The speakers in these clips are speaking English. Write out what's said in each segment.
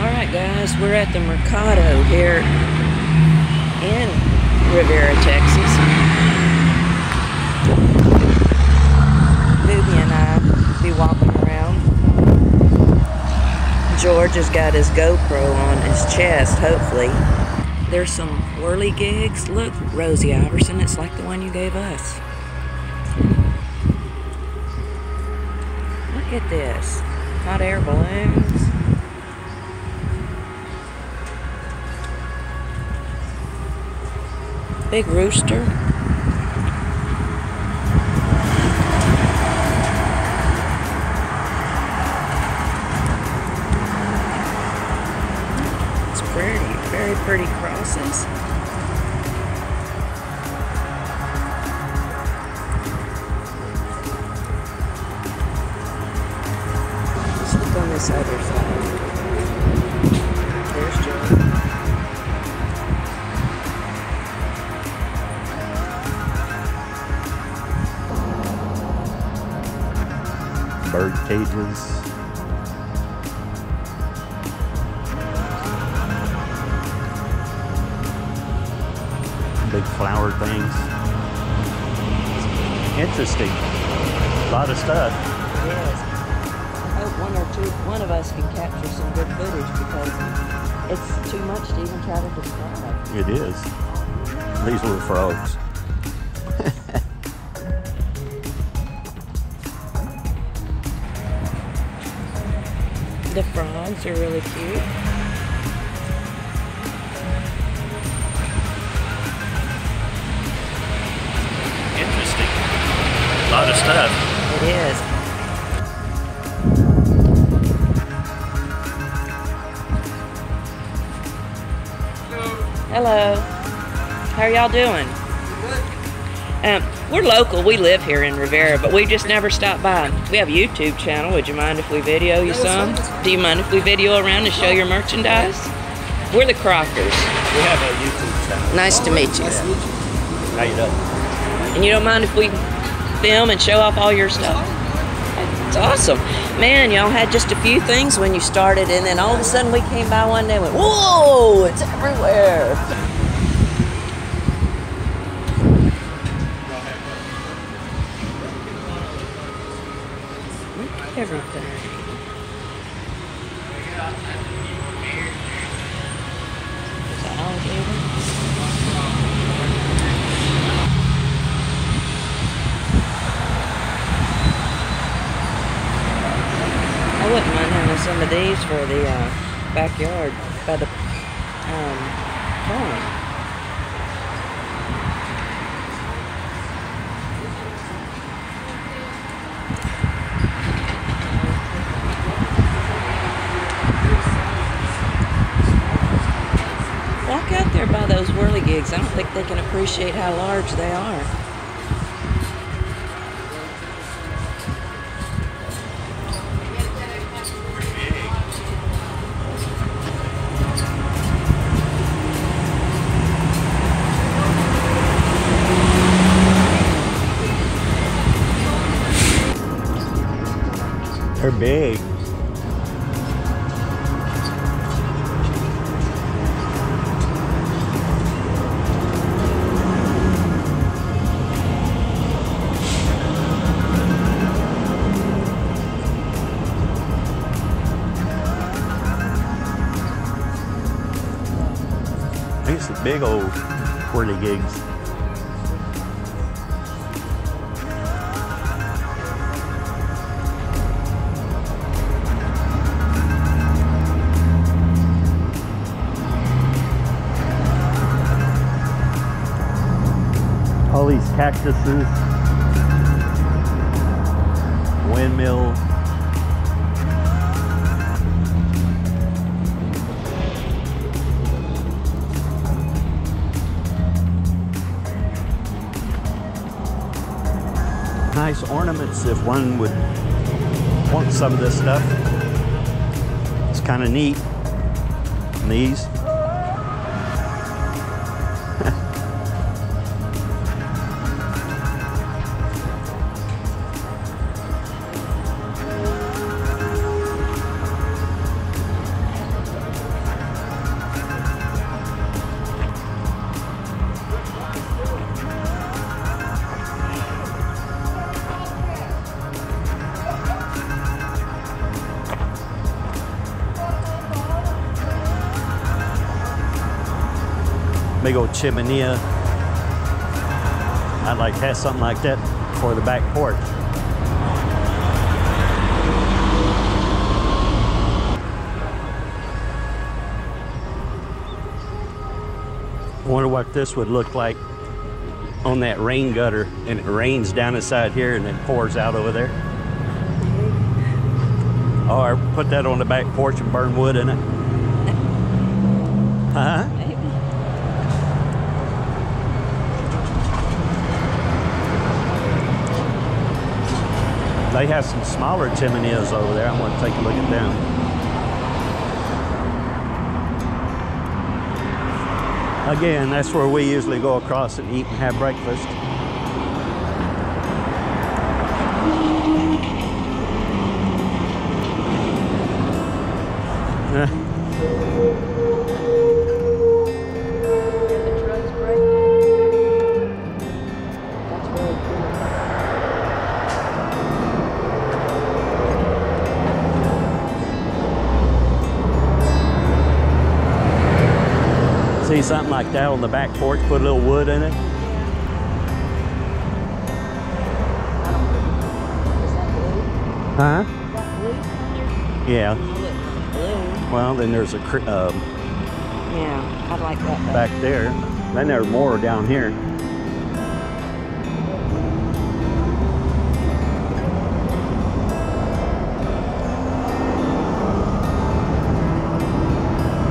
Alright guys, we're at the Mercado here in Riviera, Texas. Booby and I be walking around. George has got his GoPro on his chest, hopefully. There's some whirligigs. Look, Rosie Iverson, it's like the one you gave us. Look at this. Hot air balloons. Big rooster. It's pretty, very pretty crosses. Bird cages. Big flower things. Interesting. A lot of stuff. Yes. I hope one or two, one of us can capture some good footage because it's too much to even try to describe. It is. These little frogs. The frogs are really cute. Interesting. A lot of stuff. It is. Hello. How are y'all doing? Um, we're local. We live here in Riviera, but we just never stop by. We have a YouTube channel. Would you mind if we video you some? Do you mind if we video around and show your merchandise? We're the Crockers. We have a YouTube channel. Nice to meet you. How you doing? And you don't mind if we film and show off all your stuff? It's awesome. Man, y'all had just a few things when you started, and then all of a sudden we came by one day and went, Whoa, it's everywhere. Everything. There's an alligator. I wouldn't mind having some of these for the uh, backyard by the um, farm. Walk out there by whirligigs. I don't think they can appreciate how large they are. They're big. Are big old whirligigs. all these cactuses, Nice ornaments if one would want some of this stuff. It's kind of neat. And these. Big old chimney. I'd like to have something like that for the back porch. wonder what this would look like on that rain gutter and it rains down inside here and then pours out over there. Or put that on the back porch and burn wood in it. Huh? They have some smaller chimneys over there. I want to take a look at them. Again, that's where we usually go across and eat and have breakfast. Eh. something like that on the back porch, put a little wood in it. Huh? Yeah. Well, then there's a uh, Yeah, I like that. back there. Then there's more down here.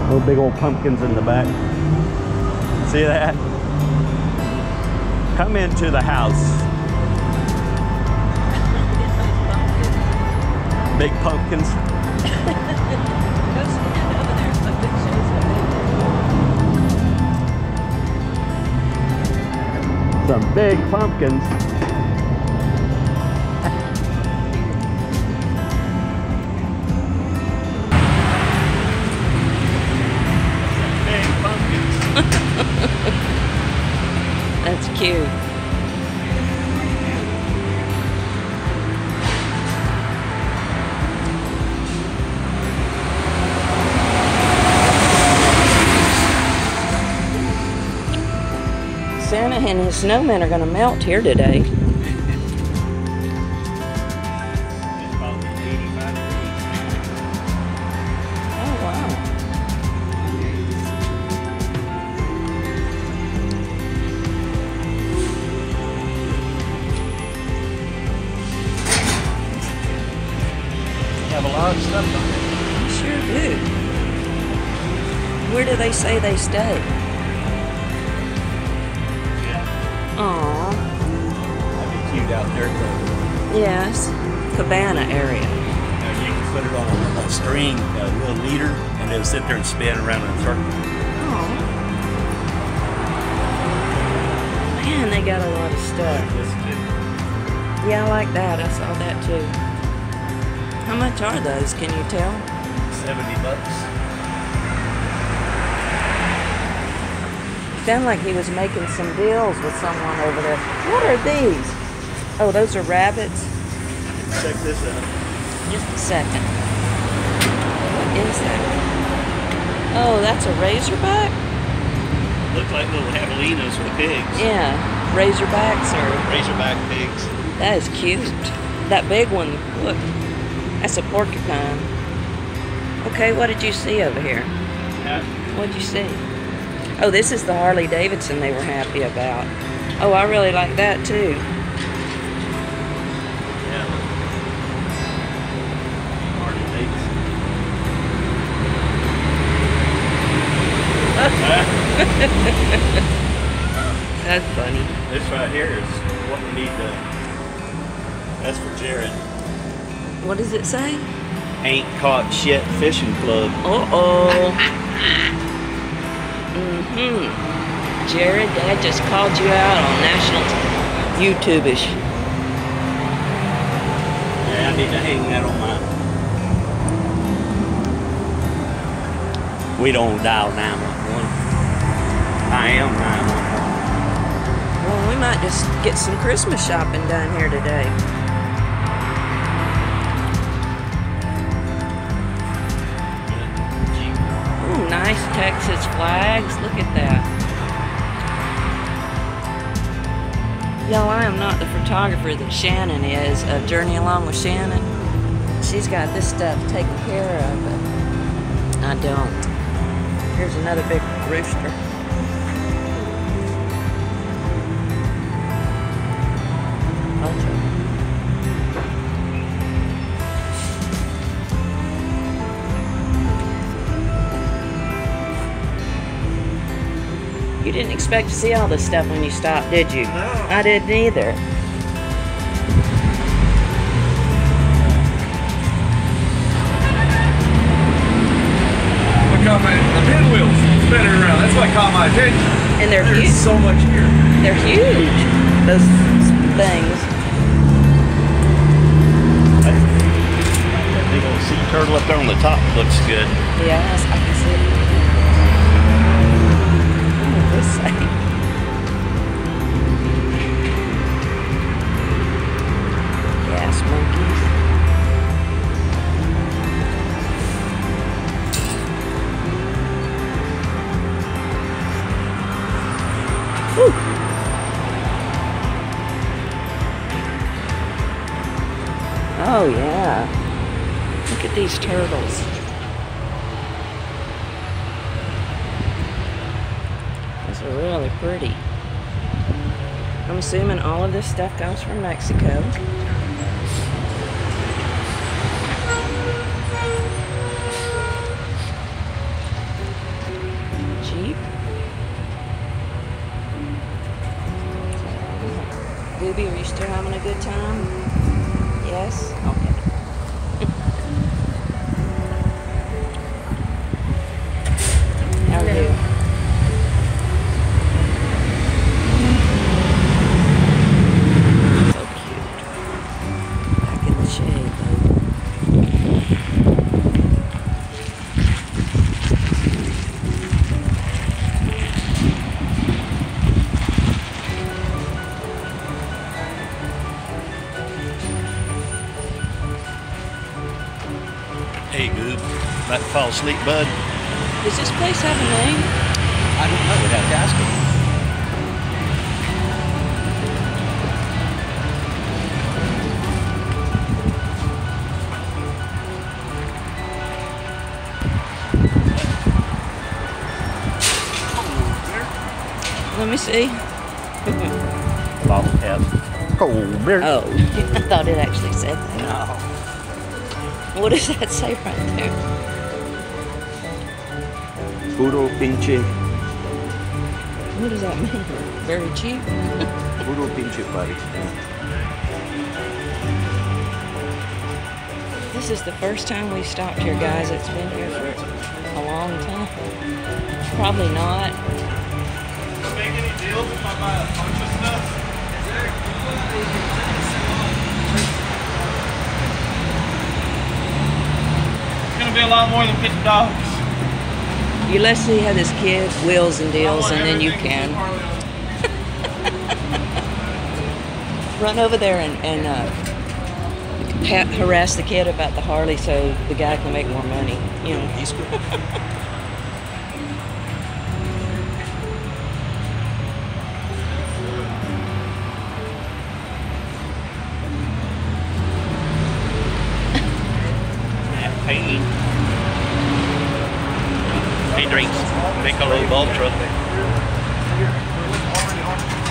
Little big old pumpkins in the back. See that? Come into the house. Big pumpkins. Some big pumpkins. His snowmen are going to melt here today. It's probably 85 degrees. Wow. You have a lot of stuff. Sure do. Where do they say they stay? Cabana area. Now you can put it on a, a string, a little leader, and it'll sit there and spin around in a circle. Oh. Man, they got a lot of stuff. Yeah, I like that. I saw that too. How much are those? Can you tell? 70 bucks. Sounded like he was making some deals with someone over there. What are these? Oh, those are rabbits. Check this out. Just a second. What is that? Oh, that's a razorback? Look like little javelinas with pigs. Yeah, razorbacks are. Razorback pigs. That is cute. That big one, look, that's a porcupine. Okay, what did you see over here? Yeah. What'd you see? Oh, this is the Harley Davidson they were happy about. Oh, I really like that too. That's funny. This right here is what we need to. That's for Jared. What does it say? Ain't caught shit fishing club. Uh oh. mm-hmm. Jared, Dad just called you out on national YouTube-ish. Yeah, I need to hang that on mine. We don't dial 911. I am 911. Well, we might just get some Christmas shopping done here today. Ooh, nice Texas flags. Look at that. Y'all, I am not the photographer that Shannon is of Journey Along with Shannon. She's got this stuff taken care of, but I don't. Here's another big rooster. You didn't expect to see all this stuff when you stopped, did you? No. I didn't either. Look how many the pinwheels spinning around. That's what caught my attention. And they're There's huge. so much here. They're huge. Those things. That big old sea turtle up there on the top looks good. Yeah, I I can see it. Those really pretty. I'm assuming all of this stuff comes from Mexico. Jeep. Booby, are you still having a good time? About to fall asleep, bud? Does this place have a name? I don't know. We'd have to ask him. Let me see. Bottle cap. Oh, beer. Oh, I thought it actually said that. No. What does that say right there? Puro pinche. What does that mean? Very cheap? Puro pinche, buddy. This is the first time we stopped here, guys. It's been here for a long time. Probably not. Make any deals if I buy a bunch of stuff? It's gonna be a lot more than fifty dollars. You let's see how this kid wheels and deals, and then you can run over there and, and uh, ha- harass the kid about the Harley so the guy can make more money. You know. Michelob Ultra.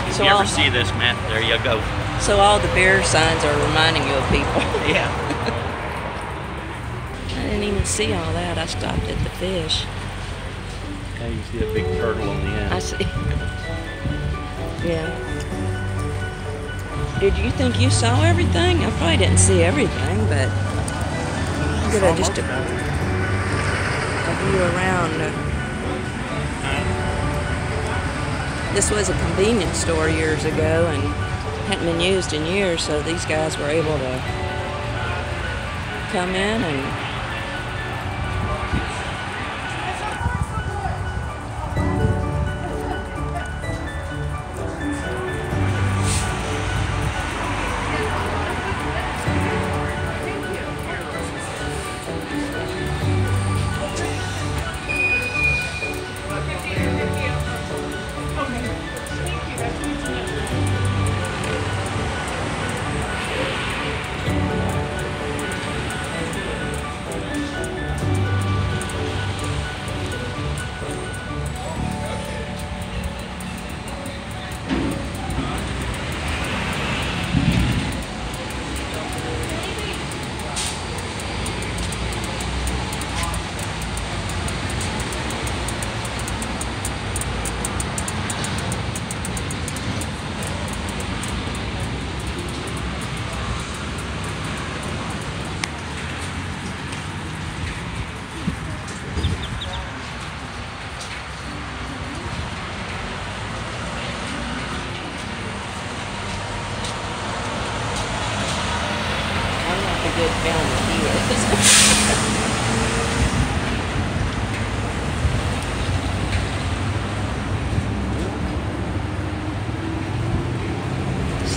If So you all, see this, man, there you go. so all the beer signs are reminding you of people. Yeah. I didn't even see all that. I stopped at the fish. Yeah, you see a big turtle on the end. I see. Yeah. Did you think you saw everything? I probably didn't see everything, but I'm gonna just a, a view around. Uh, This was a convenience store years ago and hadn't been used in years, so these guys were able to come in and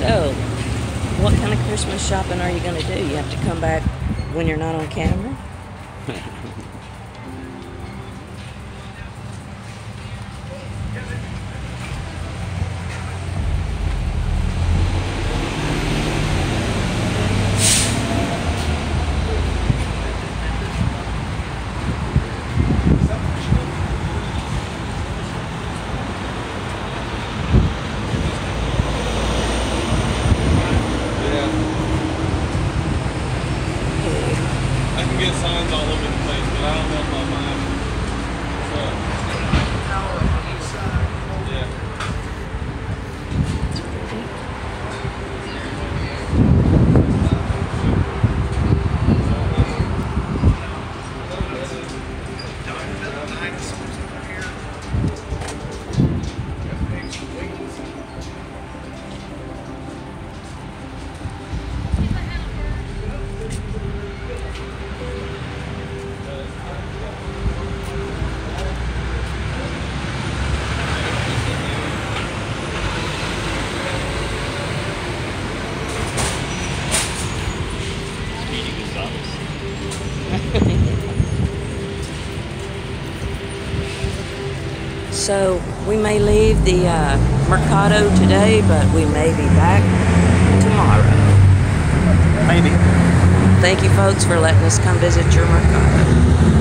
So, what kind of Christmas shopping are you going to do? You have to come back when you're not on camera? may leave the uh, Mercado today, but we may be back tomorrow. Maybe. Thank you, folks, for letting us come visit your Mercado.